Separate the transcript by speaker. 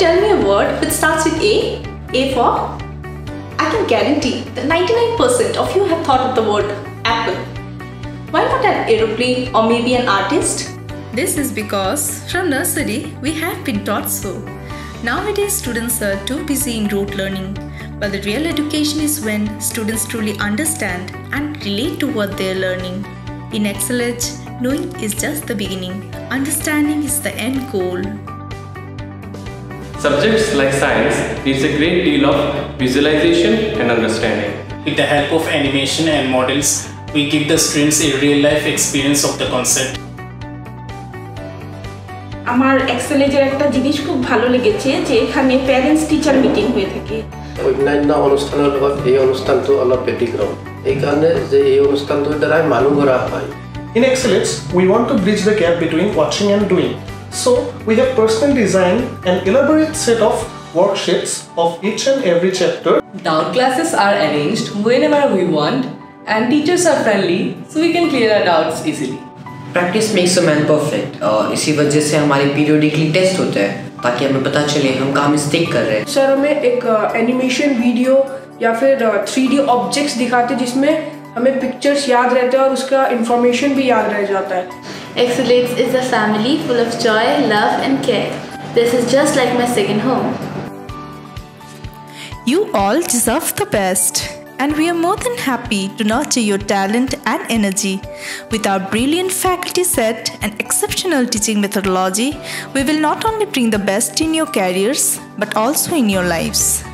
Speaker 1: tell me a word which starts with A? A for? I can guarantee that 99% of you have thought of the word apple. Why not an aeroplane or maybe an artist?
Speaker 2: This is because from nursery we have been taught so. Nowadays students are too busy in rote learning, but the real education is when students truly understand and relate to what they are learning. In Excel knowing is just the beginning, understanding is the end goal.
Speaker 3: Subjects like science needs a great deal of visualization and understanding.
Speaker 4: With the help of animation and models, we give the students a real-life experience of the concept.
Speaker 5: আমার এক্সেলেজের একটা জিনিস খুব ভালো লেগেছে যে এখানে parents teacher meeting হয়ে থাকে
Speaker 6: অন্যান্য অনুষ্ঠানের লগত এই অনুষ্ঠানটো অলপ ব্যতিক্রম এই কারণে যে এই অনুষ্ঠানটোৰ দ্বাৰাই মানুহ গঢ়া হয়
Speaker 7: In Exceladze, we want to bridge the gap between watching and doing. So, we have personally designed an elaborate set of worksheets of each and every chapter.
Speaker 8: Doubt classes are arranged whenever we want and teachers are friendly so we can clear our doubts easily.
Speaker 9: Practice makes a man perfect इसी वजह से हमारे periodically test होते हैं ताकि हमें पता चले हम कहाँ मिस्टेक कर रहे हैं
Speaker 10: सर हमें एक एनिमेशन वीडियो या फिर थ्री डी ऑब्जेक्ट्स दिखाते जिसमें हमें पिक्चर्स याद रहते हैं और उसका इंफॉर्मेशन भी याद रह जाता है
Speaker 11: Exceladze is a family full of joy, love and care. This is just like my second home.
Speaker 2: You all deserve the best. and we are more than happy to nurture your talent and energy. With our brilliant faculty set and exceptional teaching methodology, we will not only bring the best in your careers but also in your lives.